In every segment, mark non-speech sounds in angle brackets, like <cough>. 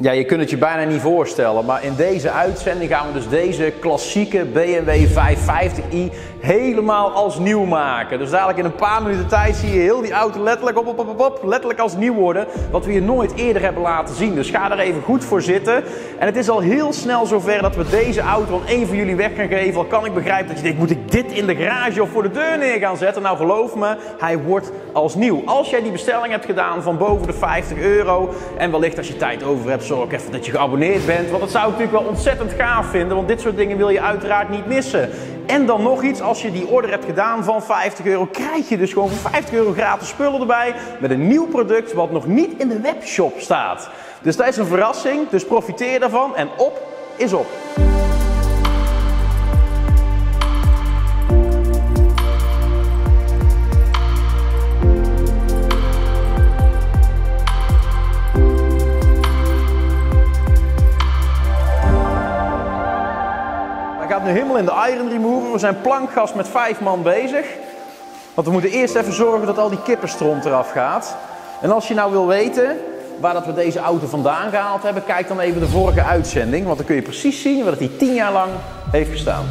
Ja, je kunt het je bijna niet voorstellen, maar in deze uitzending gaan we dus deze klassieke BMW 550i helemaal als nieuw maken. Dus dadelijk in een paar minuten tijd zie je heel die auto letterlijk op, op, op, op, letterlijk als nieuw worden, wat we je nooit eerder hebben laten zien. Dus ga er even goed voor zitten. En het is al heel snel zover dat we deze auto aan één van jullie weg gaan geven. Al kan ik begrijpen dat je denkt, moet ik dit in de garage of voor de deur neer gaan zetten? Nou geloof me, hij wordt als nieuw. Als jij die bestelling hebt gedaan van boven de 50 euro en wellicht als je tijd over hebt, zorg even dat je geabonneerd bent. Want dat zou ik natuurlijk wel ontzettend gaaf vinden, want dit soort dingen wil je uiteraard niet missen. En dan nog iets, als je die order hebt gedaan van 50 euro, krijg je dus gewoon voor 50 euro gratis spullen erbij met een nieuw product wat nog niet in de webshop staat. Dus dat is een verrassing, dus profiteer daarvan en op is op. gaat nu helemaal in de iron remover. We zijn plankgas met vijf man bezig. Want we moeten eerst even zorgen dat al die kippenstront eraf gaat. En als je nou wil weten waar dat we deze auto vandaan gehaald hebben, kijk dan even de vorige uitzending. Want dan kun je precies zien dat hij tien jaar lang heeft gestaan.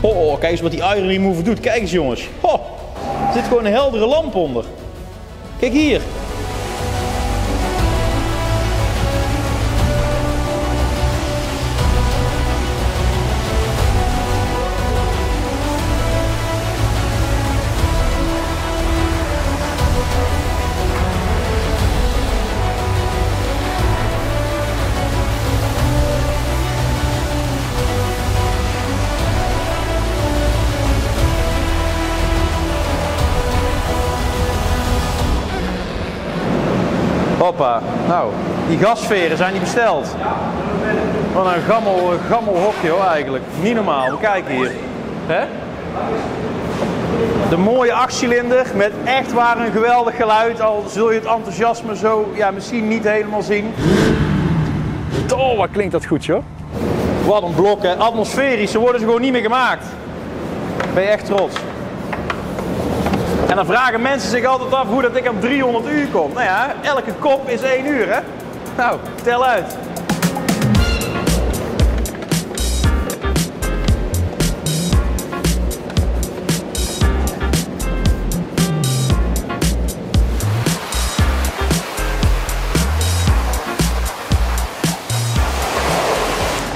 Oh, oh, kijk eens wat die iron remover doet. Kijk eens jongens. Oh, er zit gewoon een heldere lamp onder. Kijk hier. Hoppa. Nou, die gasveren zijn die besteld. Wat een gammel, gammel hokje hoor eigenlijk. Niet normaal. We kijken hier. Hè? De mooie achtcilinder met echt waar een geweldig geluid. Al zul je het enthousiasme zo ja, misschien niet helemaal zien. Oh, wat klinkt dat goed joh. Wat een blok hè. Atmosferisch. Ze worden ze gewoon niet meer gemaakt. Ben je echt trots. En dan vragen mensen zich altijd af hoe dat ik op 300 uur kom. Nou ja, elke kop is 1 uur hè. Nou, tel uit.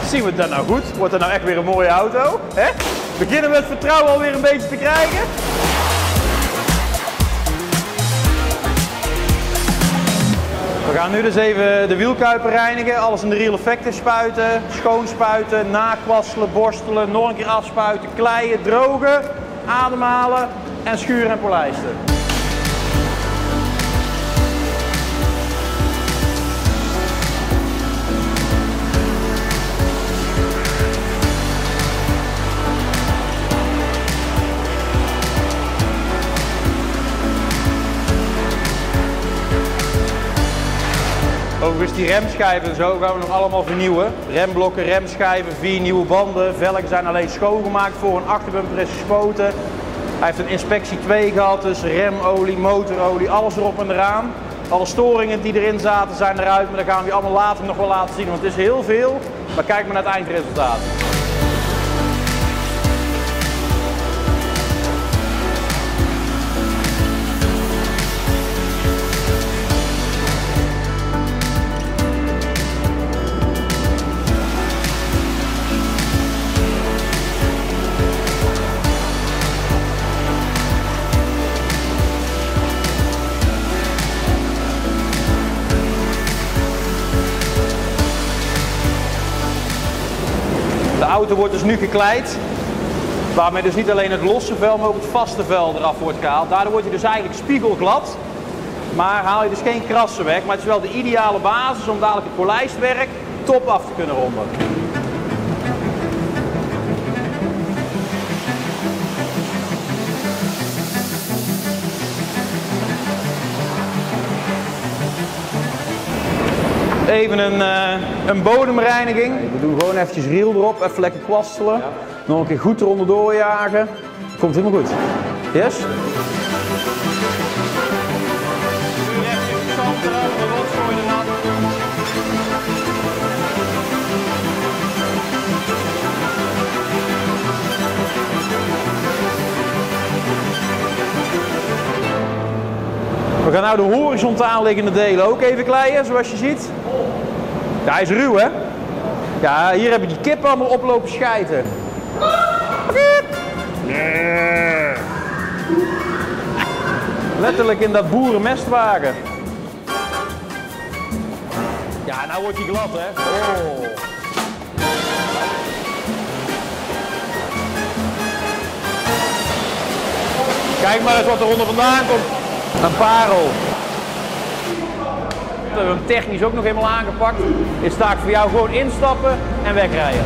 Zien we dat nou goed? Wordt het nou echt weer een mooie auto? Hè? Beginnen we het vertrouwen alweer een beetje te krijgen? Gaan nu dus even de wielkuipen reinigen, alles in de real effecten spuiten, schoonspuiten, nakwasselen, borstelen, nog een keer afspuiten, kleien, drogen, ademhalen en schuren en polijsten. Overigens die remschijven en zo gaan we nog allemaal vernieuwen. Remblokken, remschijven, vier nieuwe banden. Velgen zijn alleen schoongemaakt voor een achterbumper is gespoten. Hij heeft een inspectie 2 gehad, dus remolie, motorolie, alles erop en eraan. Alle storingen die erin zaten zijn eruit, maar dat gaan we allemaal later nog wel laten zien. Want het is heel veel, maar kijk maar naar het eindresultaat. Auto wordt dus nu gekleid. Waarmee dus niet alleen het losse vel, maar ook het vaste vel eraf wordt gehaald. Daardoor wordt hij dus eigenlijk spiegelglad. Maar haal je dus geen krassen weg. Maar het is wel de ideale basis om dadelijk het polijstwerk top af te kunnen ronden. Even een, eh, een bodemreiniging. We doen gewoon eventjes riel erop, even lekker kwastelen. Nog een keer goed eronder doorjagen. Komt helemaal goed. Yes? We gaan nou de horizontaal liggende delen ook even kleien, zoals je ziet. Ja, hij is ruw, hè? Ja, hier heb je die kippen allemaal oplopen schijten. Letterlijk in dat boerenmestwagen. Ja, nou wordt hij glad, hè? Oh. Kijk maar eens wat er onder vandaan komt. Een parel. We hebben hem technisch ook nog helemaal aangepakt. Is taak voor jou gewoon instappen en wegrijden.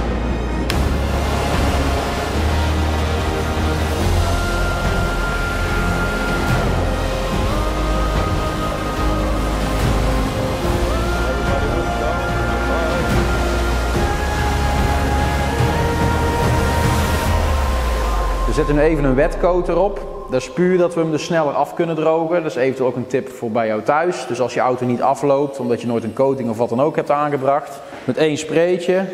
We zetten even een wetcoat erop. Dat is puur dat we hem dus sneller af kunnen drogen. Dat is eventueel ook een tip voor bij jou thuis. Dus als je auto niet afloopt, omdat je nooit een coating of wat dan ook hebt aangebracht. Met één spreetje.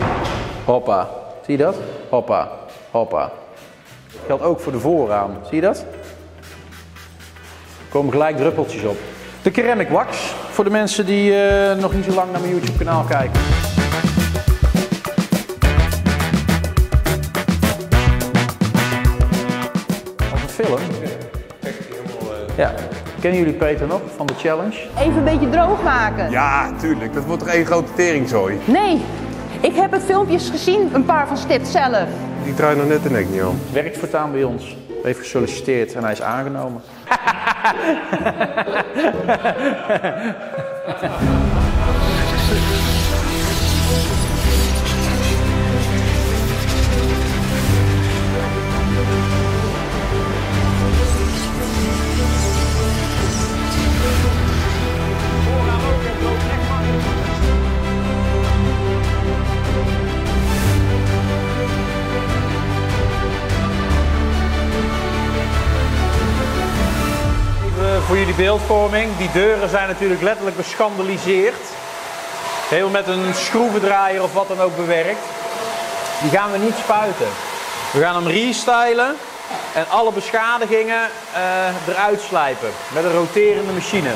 Hoppa. Zie je dat? Hoppa. Hoppa. Geldt ook voor de voorraam. Zie je dat? Er komen gelijk druppeltjes op. De ceramic wax. Voor de mensen die eh, nog niet zo lang naar mijn YouTube kanaal kijken. Ja. Kennen jullie Peter nog van de challenge? Even een beetje droog maken. Ja, tuurlijk. Dat wordt toch één grote teringzooi. Nee, ik heb het filmpjes gezien, een paar van Stipt zelf. Die draait nog net de nek niet om. Werkt voortaan bij ons. Heeft gesolliciteerd en hij is aangenomen. <laughs> Die deuren zijn natuurlijk letterlijk beschandaliseerd. Heel met een schroevendraaier of wat dan ook bewerkt. Die gaan we niet spuiten. We gaan hem restylen en alle beschadigingen eh, eruit slijpen met een roterende machine.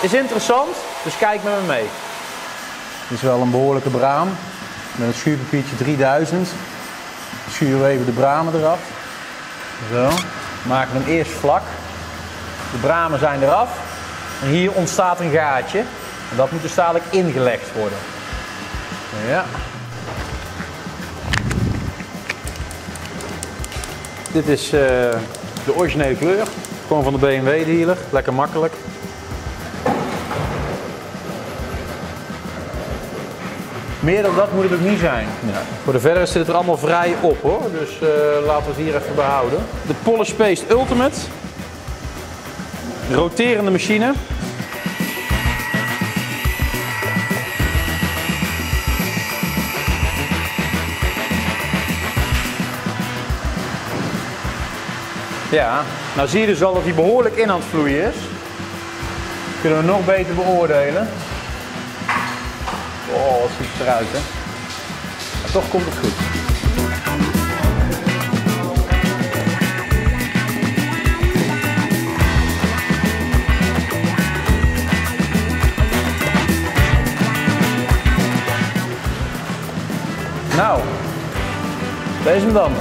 Is interessant, dus kijk met me mee. Dit is wel een behoorlijke braam. Met een schuurpapiertje 3000. Schuren we even de bramen eraf. Zo. Maken hem eerst vlak. De bramen zijn eraf. En hier ontstaat een gaatje. En dat moet dus dadelijk ingelegd worden. Ja. Dit is eh, de originele kleur. Gewoon van de BMW dealer. Lekker makkelijk. Meer dan dat moet het ook niet zijn. Ja. Voor de verder zit het er allemaal vrij op hoor. Dus eh, laten we het hier even behouden. De Polish Paste Ultimate. Roterende machine. Ja, nou zie je dus al dat hij behoorlijk in aan het vloeien is. Kunnen we nog beter beoordelen. Oh, wat ziet eruit hè. Maar toch komt het goed. Deze is hem dan.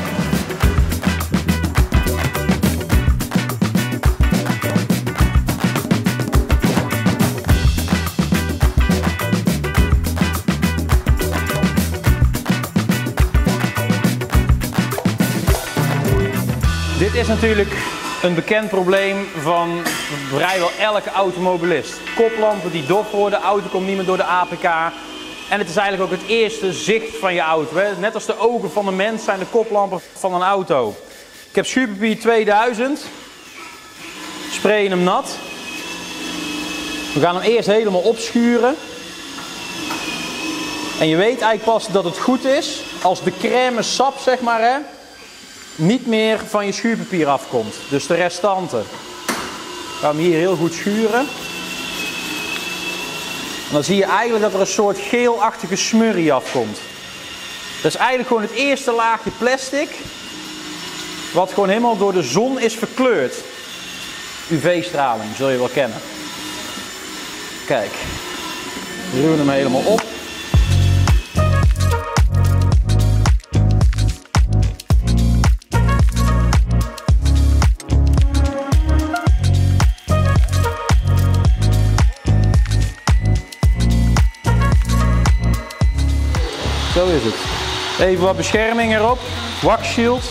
Dit is natuurlijk een bekend probleem van vrijwel elke automobilist. Koplampen die dof worden, de auto komt niet meer door de APK. En het is eigenlijk ook het eerste zicht van je auto. Hè? Net als de ogen van een mens zijn de koplampen van een auto. Ik heb Superpapier 2000. Sprayen hem nat. We gaan hem eerst helemaal opschuren. En je weet eigenlijk pas dat het goed is als de crème sap, zeg maar, hè, niet meer van je schuurpapier afkomt. Dus de restanten. Gaan we hier heel goed schuren. En dan zie je eigenlijk dat er een soort geelachtige smurrie afkomt. Dat is eigenlijk gewoon het eerste laagje plastic. Wat gewoon helemaal door de zon is verkleurd. UV-straling, zul je wel kennen. Kijk, we ruwen hem helemaal op. Even wat bescherming erop. Wax shield.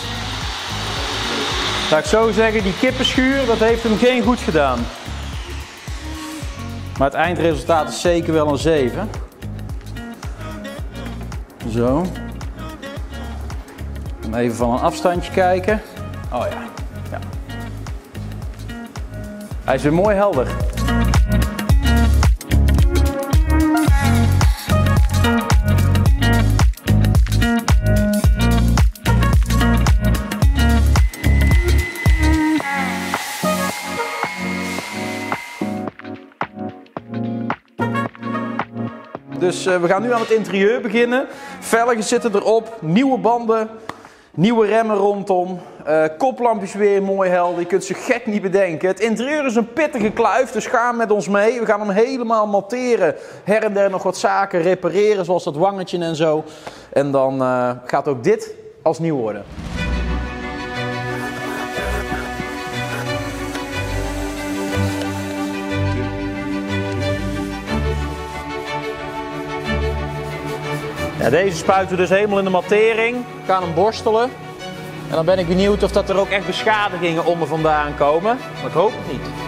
Laat ik zo zeggen, die kippenschuur, dat heeft hem geen goed gedaan. Maar het eindresultaat is zeker wel een 7. Zo. En even van een afstandje kijken. Oh ja. ja. Hij is weer mooi helder. Dus uh, we gaan nu aan het interieur beginnen. Velgen zitten erop, nieuwe banden, nieuwe remmen rondom. Uh, koplampjes weer mooi helder, je kunt ze gek niet bedenken. Het interieur is een pittige kluif, dus ga met ons mee. We gaan hem helemaal monteren. Her en der nog wat zaken repareren, zoals dat wangetje en zo. En dan uh, gaat ook dit als nieuw worden. Deze spuiten we dus helemaal in de mattering. We gaan hem borstelen. En dan ben ik benieuwd of dat er ook echt beschadigingen onder vandaan komen. Maar ik hoop het niet.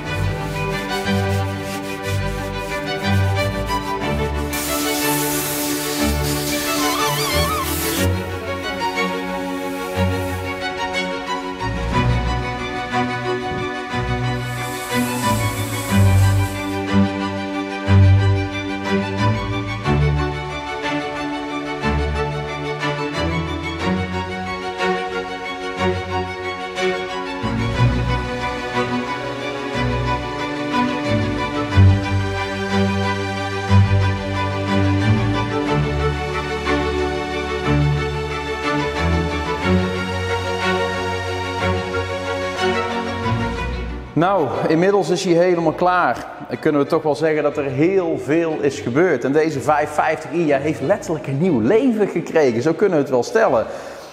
Inmiddels is hij helemaal klaar. Dan kunnen we toch wel zeggen dat er heel veel is gebeurd. En deze 550i ja, heeft letterlijk een nieuw leven gekregen. Zo kunnen we het wel stellen.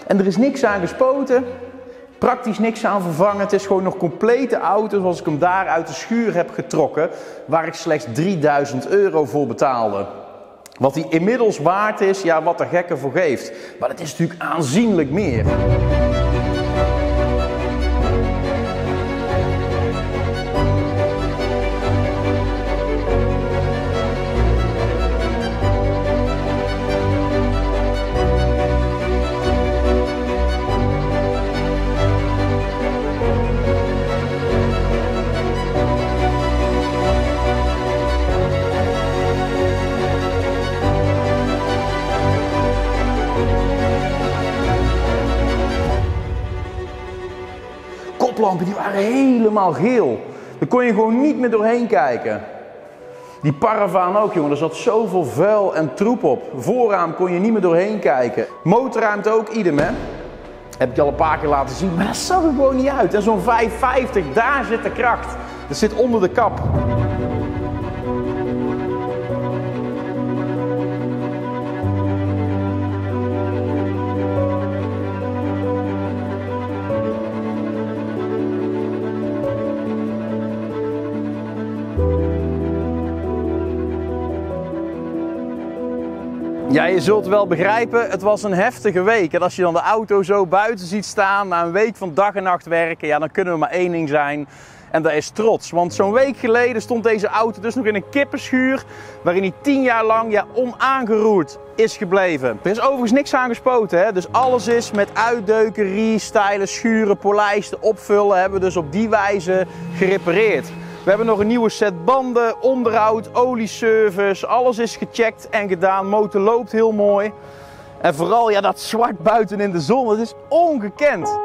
En er is niks aan gespoten. Praktisch niks aan vervangen. Het is gewoon nog complete auto zoals ik hem daar uit de schuur heb getrokken. Waar ik slechts 3000 euro voor betaalde. Wat hij inmiddels waard is, ja, wat er gekken voor geeft. Maar het is natuurlijk aanzienlijk meer. Helemaal geel. Daar kon je gewoon niet meer doorheen kijken. Die paravaan ook, jongen. Er zat zoveel vuil en troep op. Voorraam kon je niet meer doorheen kijken. Motorruimte ook, idem hè. Heb ik je al een paar keer laten zien. Maar dat zag er gewoon niet uit. En zo'n 550, daar zit de kracht. Dat zit onder de kap. Ja, je zult wel begrijpen, het was een heftige week. En als je dan de auto zo buiten ziet staan na een week van dag en nacht werken, ja, dan kunnen we maar één ding zijn. En dat is trots. Want zo'n week geleden stond deze auto dus nog in een kippenschuur. Waarin hij tien jaar lang ja, onaangeroerd is gebleven. Er is overigens niks aan gespoten. Hè? Dus alles is met uitdeuken, restylen, schuren, polijsten, opvullen. Hebben we dus op die wijze gerepareerd. We hebben nog een nieuwe set banden, onderhoud, olieservice. Alles is gecheckt en gedaan. Motor loopt heel mooi. En vooral ja, dat zwart buiten in de zon, het is ongekend.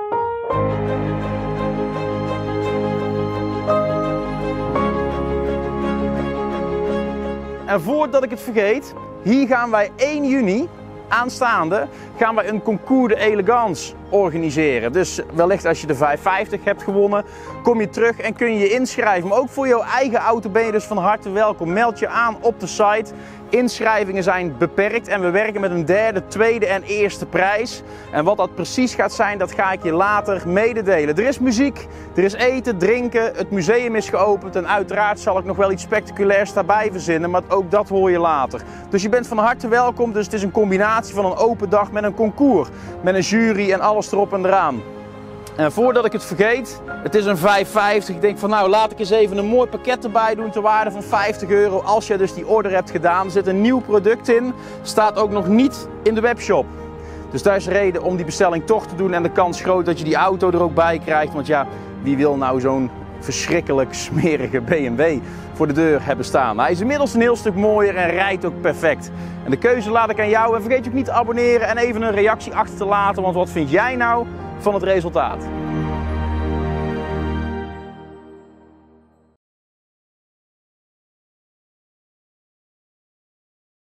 En voordat ik het vergeet, hier gaan wij 1 juni aanstaande gaan wij een concours de elegance organiseren. Dus wellicht als je de 550 hebt gewonnen, kom je terug en kun je je inschrijven. Maar ook voor jouw eigen auto ben je dus van harte welkom. Meld je aan op de site. Inschrijvingen zijn beperkt en we werken met een derde, tweede en eerste prijs. En wat dat precies gaat zijn, dat ga ik je later mededelen. Er is muziek, er is eten, drinken, het museum is geopend en uiteraard zal ik nog wel iets spectaculairs daarbij verzinnen, maar ook dat hoor je later. Dus je bent van harte welkom, dus het is een combinatie van een open dag met een concours. Met een jury en alles erop en eraan. En voordat ik het vergeet, het is een 5,50. Ik denk van nou laat ik eens even een mooi pakket erbij doen ter waarde van 50 euro. Als je dus die order hebt gedaan. Er zit een nieuw product in. Staat ook nog niet in de webshop. Dus daar is reden om die bestelling toch te doen. En de kans groot dat je die auto er ook bij krijgt. Want ja, wie wil nou zo'n verschrikkelijk smerige BMW voor de deur hebben staan. Hij is inmiddels een heel stuk mooier en rijdt ook perfect. En de keuze laat ik aan jou. En vergeet je ook niet te abonneren en even een reactie achter te laten. Want wat vind jij nou van het resultaat?